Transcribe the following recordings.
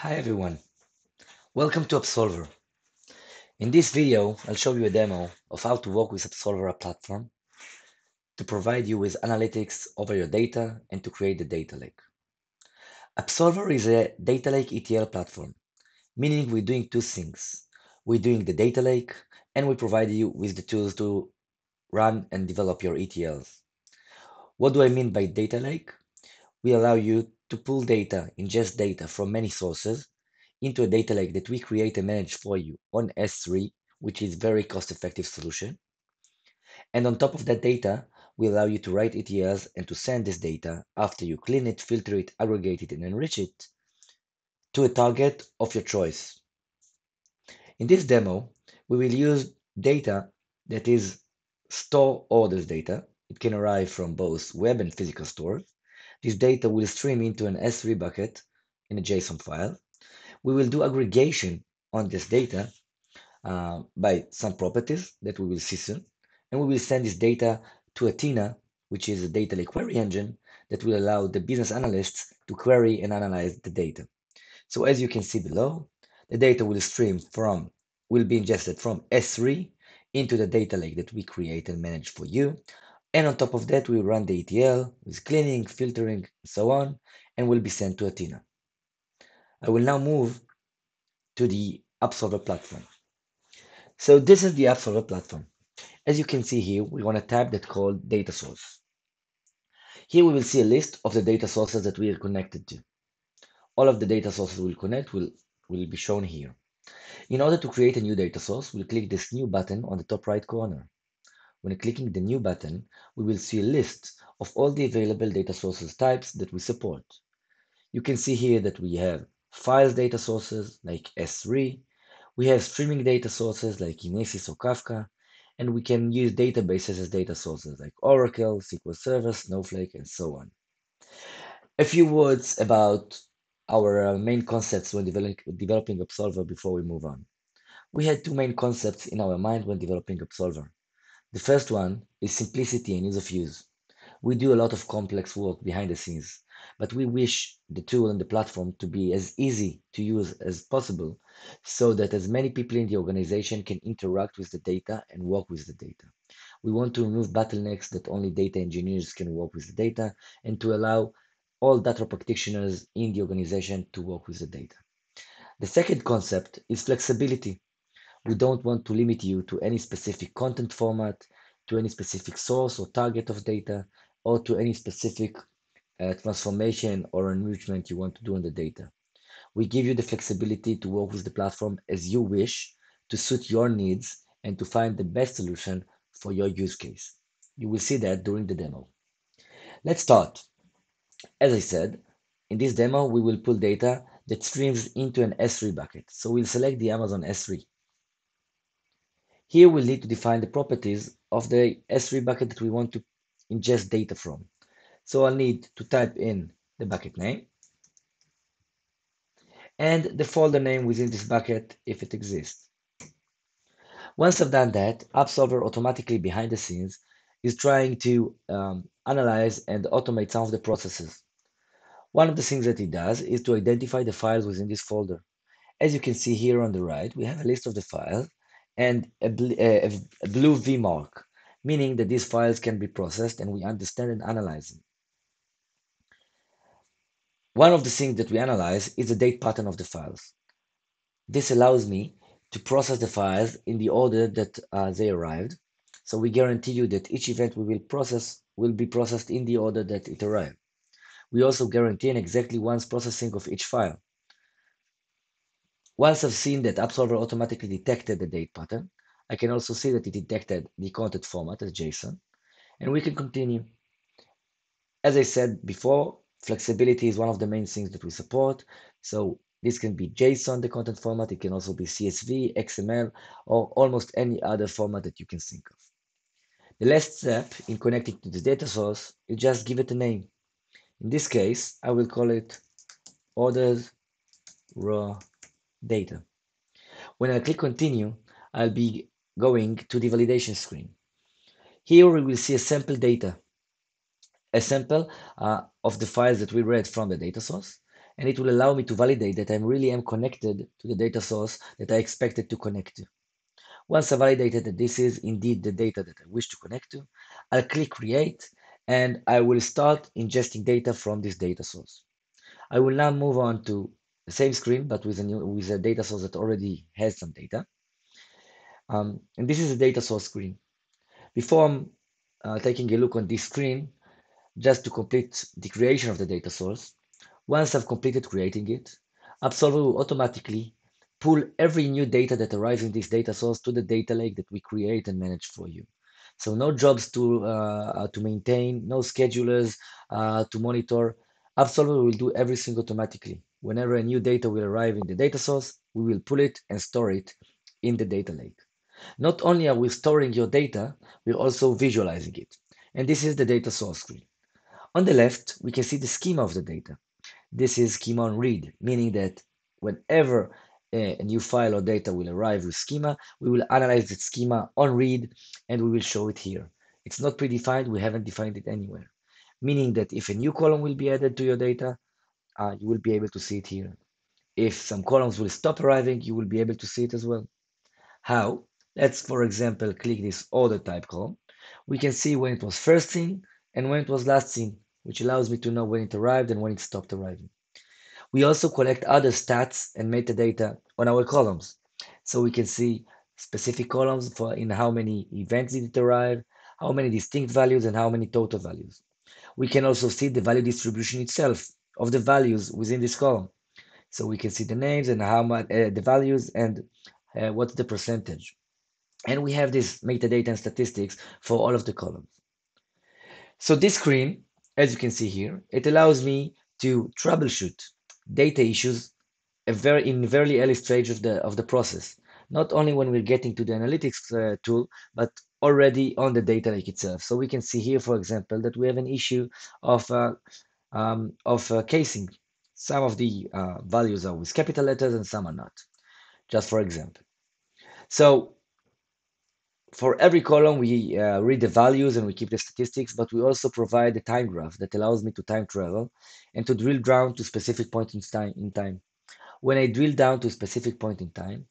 Hi everyone, welcome to Upsolver. In this video, I'll show you a demo of how to work with Upsolver platform to provide you with analytics over your data and to create the data lake. Upsolver is a data lake ETL platform, meaning we're doing two things. We're doing the data lake and we provide you with the tools to run and develop your ETLs. What do I mean by data lake? We allow you to pull data, ingest data from many sources into a data lake that we create and manage for you on S3, which is very cost-effective solution. And on top of that data, we allow you to write ETLs and to send this data after you clean it, filter it, aggregate it, and enrich it to a target of your choice. In this demo, we will use data that is store orders data. It can arrive from both web and physical stores this data will stream into an S3 bucket in a JSON file. We will do aggregation on this data uh, by some properties that we will see soon. And we will send this data to Athena, which is a data lake query engine that will allow the business analysts to query and analyze the data. So as you can see below, the data will stream from, will be ingested from S3 into the data lake that we create and manage for you. And on top of that, we run the ETL with cleaning, filtering, and so on, and will be sent to Athena. I will now move to the Upsolver platform. So this is the Upsolver platform. As you can see here, we want a tab that's called data source. Here we will see a list of the data sources that we are connected to. All of the data sources we'll connect will, will be shown here. In order to create a new data source, we'll click this new button on the top right corner. When clicking the New button, we will see a list of all the available data sources types that we support. You can see here that we have files data sources like S3, we have streaming data sources like Kinesis or Kafka, and we can use databases as data sources like Oracle, SQL Server, Snowflake, and so on. A few words about our uh, main concepts when developing, developing Upsolver before we move on. We had two main concepts in our mind when developing Upsolver. The first one is simplicity and ease of use. We do a lot of complex work behind the scenes, but we wish the tool and the platform to be as easy to use as possible so that as many people in the organization can interact with the data and work with the data. We want to remove bottlenecks that only data engineers can work with the data and to allow all data practitioners in the organization to work with the data. The second concept is flexibility. We don't want to limit you to any specific content format, to any specific source or target of data, or to any specific uh, transformation or enrichment you want to do on the data. We give you the flexibility to work with the platform as you wish to suit your needs and to find the best solution for your use case. You will see that during the demo. Let's start. As I said, in this demo, we will pull data that streams into an S3 bucket. So we'll select the Amazon S3. Here we'll need to define the properties of the S3 bucket that we want to ingest data from. So I'll need to type in the bucket name and the folder name within this bucket if it exists. Once I've done that, Upsolver automatically behind the scenes is trying to um, analyze and automate some of the processes. One of the things that it does is to identify the files within this folder. As you can see here on the right, we have a list of the files and a, a, a blue V mark, meaning that these files can be processed and we understand and analyze them. One of the things that we analyze is the date pattern of the files. This allows me to process the files in the order that uh, they arrived. So we guarantee you that each event we will process will be processed in the order that it arrived. We also guarantee an exactly once processing of each file. Once I've seen that Upsolver automatically detected the date pattern, I can also see that it detected the content format as JSON, and we can continue. As I said before, flexibility is one of the main things that we support. So this can be JSON, the content format. It can also be CSV, XML, or almost any other format that you can think of. The last step in connecting to the data source is just give it a name. In this case, I will call it orders raw data. When I click continue, I'll be going to the validation screen. Here we will see a sample data, a sample uh, of the files that we read from the data source. and it will allow me to validate that I really am connected to the data source that I expected to connect to. Once I validated that this is indeed the data that I wish to connect to, I'll click create and I will start ingesting data from this data source. I will now move on to the same screen, but with a new with a data source that already has some data. Um, and this is a data source screen. Before I'm uh, taking a look on this screen, just to complete the creation of the data source, once I've completed creating it, Upsolver will automatically pull every new data that arrives in this data source to the data lake that we create and manage for you. So no jobs to uh, to maintain, no schedulers uh, to monitor. Upsolver will do everything automatically. Whenever a new data will arrive in the data source, we will pull it and store it in the data lake. Not only are we storing your data, we're also visualizing it. And this is the data source screen. On the left, we can see the schema of the data. This is schema on read, meaning that whenever a new file or data will arrive with schema, we will analyze the schema on read and we will show it here. It's not predefined, we haven't defined it anywhere. Meaning that if a new column will be added to your data, uh, you will be able to see it here. If some columns will stop arriving, you will be able to see it as well. How? Let's, for example, click this order type column. We can see when it was first seen and when it was last seen, which allows me to know when it arrived and when it stopped arriving. We also collect other stats and metadata on our columns. So we can see specific columns for in how many events did it arrive, how many distinct values, and how many total values. We can also see the value distribution itself of the values within this column. So we can see the names and how much uh, the values and uh, what's the percentage. And we have this metadata and statistics for all of the columns. So this screen, as you can see here, it allows me to troubleshoot data issues a very in very early stage of the of the process. Not only when we're getting to the analytics uh, tool, but already on the data lake itself. So we can see here, for example, that we have an issue of uh, um, of uh, casing. Some of the uh, values are with capital letters and some are not. Just for example. So for every column, we uh, read the values and we keep the statistics, but we also provide a time graph that allows me to time travel and to drill down to specific point in time. In time. When I drill down to a specific point in time,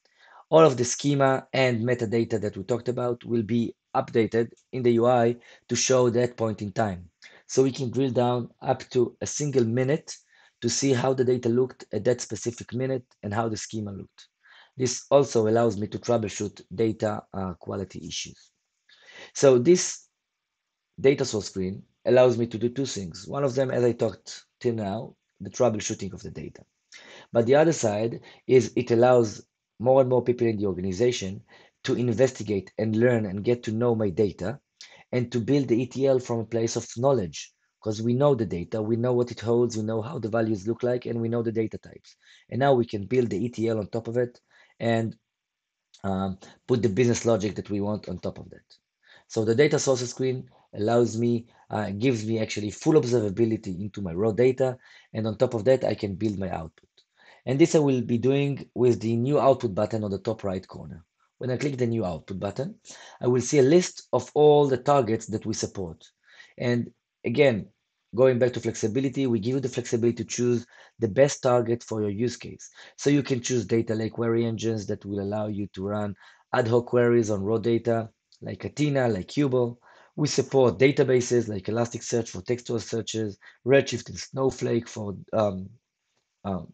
all of the schema and metadata that we talked about will be updated in the UI to show that point in time. So we can drill down up to a single minute to see how the data looked at that specific minute and how the schema looked. This also allows me to troubleshoot data uh, quality issues. So this data source screen allows me to do two things. One of them, as I talked till now, the troubleshooting of the data. But the other side is it allows more and more people in the organization to investigate and learn and get to know my data and to build the ETL from a place of knowledge because we know the data, we know what it holds, we know how the values look like, and we know the data types. And now we can build the ETL on top of it and um, put the business logic that we want on top of that. So the data sources screen allows me, uh, gives me actually full observability into my raw data. And on top of that, I can build my output. And this I will be doing with the new output button on the top right corner. When I click the new output button, I will see a list of all the targets that we support. And again, Going back to flexibility, we give you the flexibility to choose the best target for your use case. So you can choose data lake query engines that will allow you to run ad hoc queries on raw data like Athena, like Qubole. We support databases like Elasticsearch for textual searches, Redshift and Snowflake for um, um,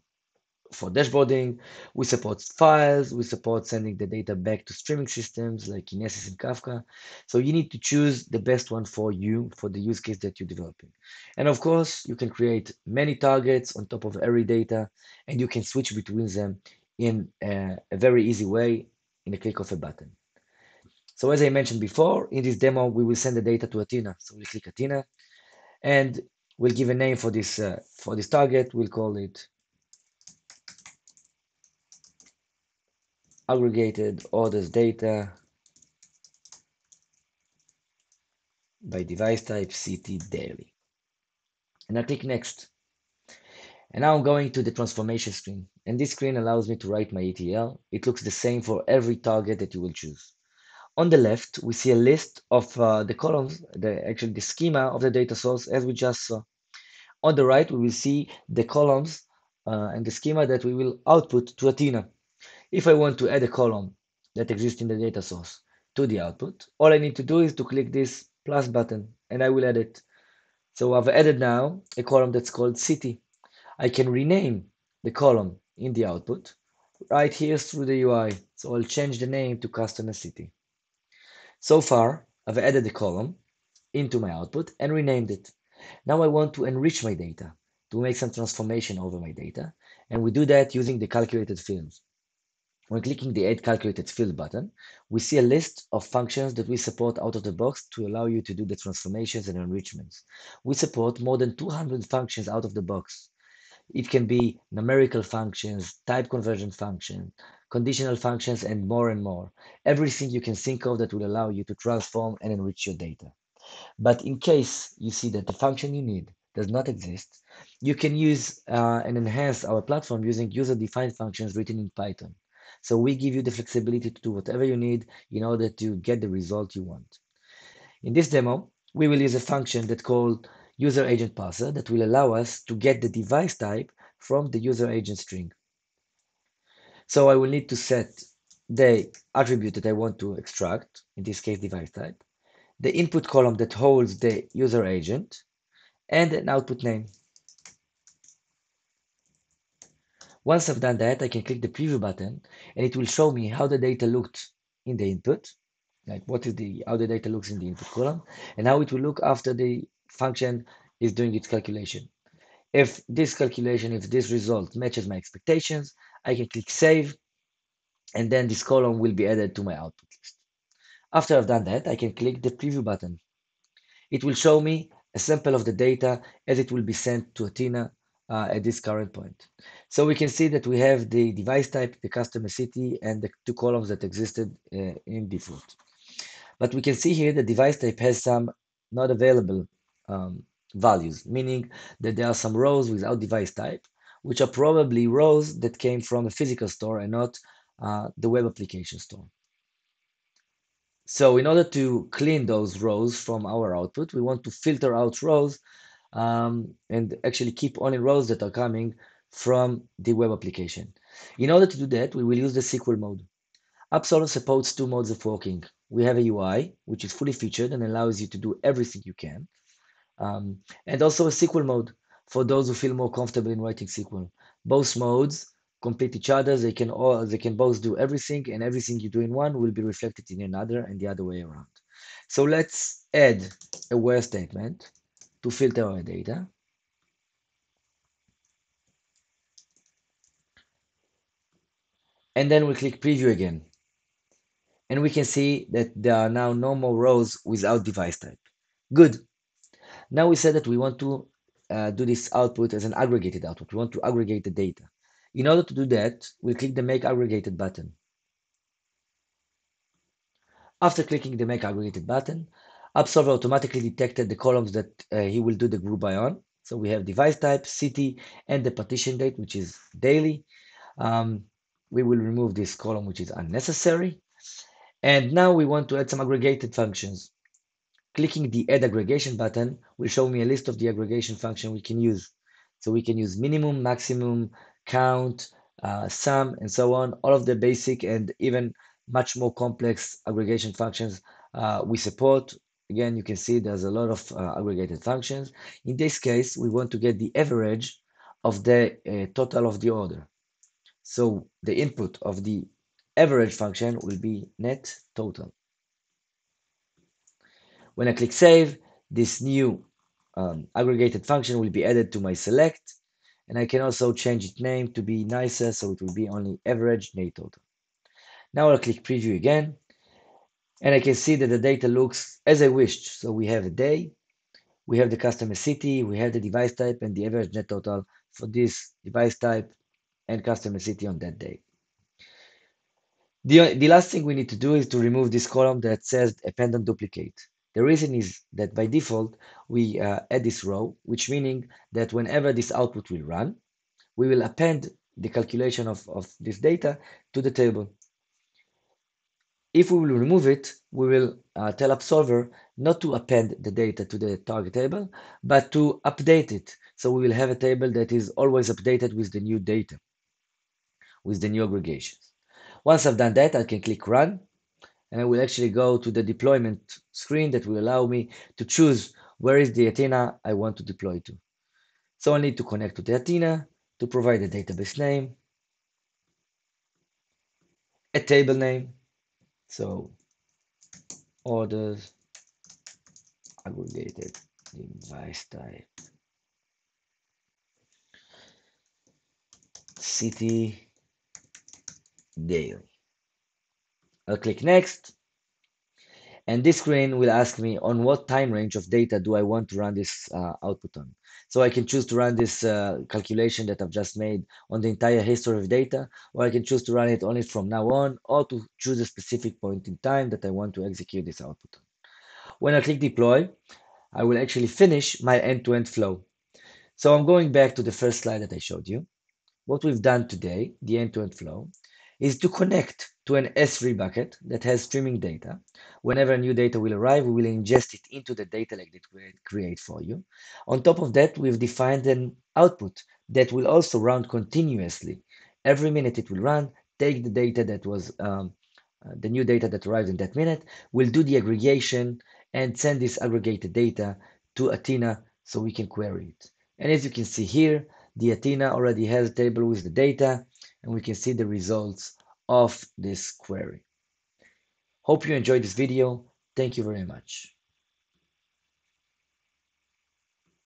for dashboarding. We support files. We support sending the data back to streaming systems like Kinesis and Kafka. So you need to choose the best one for you, for the use case that you're developing. And of course, you can create many targets on top of every data, and you can switch between them in a, a very easy way in a click of a button. So as I mentioned before, in this demo, we will send the data to Athena. So we click Athena, and we'll give a name for this uh, for this target. We'll call it aggregated orders data by device type CT daily. And I click next. And now I'm going to the transformation screen. And this screen allows me to write my ETL. It looks the same for every target that you will choose. On the left, we see a list of uh, the columns, the actually the schema of the data source as we just saw. On the right, we will see the columns uh, and the schema that we will output to Athena. If I want to add a column that exists in the data source to the output, all I need to do is to click this plus button and I will add it. So I've added now a column that's called city. I can rename the column in the output right here through the UI. So I'll change the name to customer city. So far, I've added the column into my output and renamed it. Now I want to enrich my data to make some transformation over my data. And we do that using the calculated fields. When clicking the Add Calculated Field button, we see a list of functions that we support out of the box to allow you to do the transformations and enrichments. We support more than 200 functions out of the box. It can be numerical functions, type conversion functions, conditional functions, and more and more. Everything you can think of that will allow you to transform and enrich your data. But in case you see that the function you need does not exist, you can use uh, and enhance our platform using user-defined functions written in Python. So we give you the flexibility to do whatever you need in order to get the result you want. In this demo, we will use a function that called user agent parser that will allow us to get the device type from the user agent string. So I will need to set the attribute that I want to extract, in this case device type, the input column that holds the user agent, and an output name. Once I've done that, I can click the preview button and it will show me how the data looked in the input, like what is the how the data looks in the input column, and how it will look after the function is doing its calculation. If this calculation, if this result matches my expectations, I can click save, and then this column will be added to my output list. After I've done that, I can click the preview button. It will show me a sample of the data as it will be sent to Athena uh, at this current point. So we can see that we have the device type, the customer city, and the two columns that existed uh, in default. But we can see here the device type has some not available um, values, meaning that there are some rows without device type, which are probably rows that came from a physical store and not uh, the web application store. So in order to clean those rows from our output, we want to filter out rows um, and actually keep only rows that are coming from the web application. In order to do that, we will use the SQL mode. Upsolver supports two modes of working. We have a UI, which is fully featured and allows you to do everything you can, um, and also a SQL mode for those who feel more comfortable in writing SQL. Both modes complete each other. They can all they can both do everything, and everything you do in one will be reflected in another, and the other way around. So let's add a where statement to filter our data. And then we click preview again. And we can see that there are now no more rows without device type. Good. Now we said that we want to uh, do this output as an aggregated output. We want to aggregate the data. In order to do that, we click the Make Aggregated button. After clicking the Make Aggregated button, Upsolver automatically detected the columns that uh, he will do the group by on. So we have device type, city, and the partition date, which is daily. Um, we will remove this column, which is unnecessary. And now we want to add some aggregated functions. Clicking the Add Aggregation button will show me a list of the aggregation function we can use. So we can use minimum, maximum, count, uh, sum, and so on. All of the basic and even much more complex aggregation functions uh, we support. Again, you can see there's a lot of uh, aggregated functions. In this case, we want to get the average of the uh, total of the order. So the input of the average function will be net total. When I click save, this new um, aggregated function will be added to my select, and I can also change its name to be nicer, so it will be only average net total. Now I'll click preview again, and I can see that the data looks as I wished. So we have a day, we have the customer city, we have the device type and the average net total for this device type and customer city on that day. The, the last thing we need to do is to remove this column that says append and duplicate. The reason is that by default, we uh, add this row, which meaning that whenever this output will run, we will append the calculation of, of this data to the table. If we will remove it, we will uh, tell Upsolver not to append the data to the target table, but to update it. So we will have a table that is always updated with the new data, with the new aggregations. Once I've done that, I can click run and I will actually go to the deployment screen that will allow me to choose where is the Athena I want to deploy to. So I need to connect to the Athena to provide a database name, a table name, so orders aggregated device type city daily. I'll click next and this screen will ask me on what time range of data do I want to run this uh, output on. So I can choose to run this uh, calculation that I've just made on the entire history of data, or I can choose to run it only from now on, or to choose a specific point in time that I want to execute this output on. When I click deploy, I will actually finish my end-to-end -end flow. So I'm going back to the first slide that I showed you. What we've done today, the end-to-end -end flow, is to connect to an S3 bucket that has streaming data. Whenever new data will arrive, we will ingest it into the data lake that we create for you. On top of that, we've defined an output that will also run continuously. Every minute it will run, take the data that was um, uh, the new data that arrived in that minute, will do the aggregation and send this aggregated data to Athena so we can query it. And as you can see here, the Athena already has a table with the data and we can see the results of this query. Hope you enjoyed this video. Thank you very much.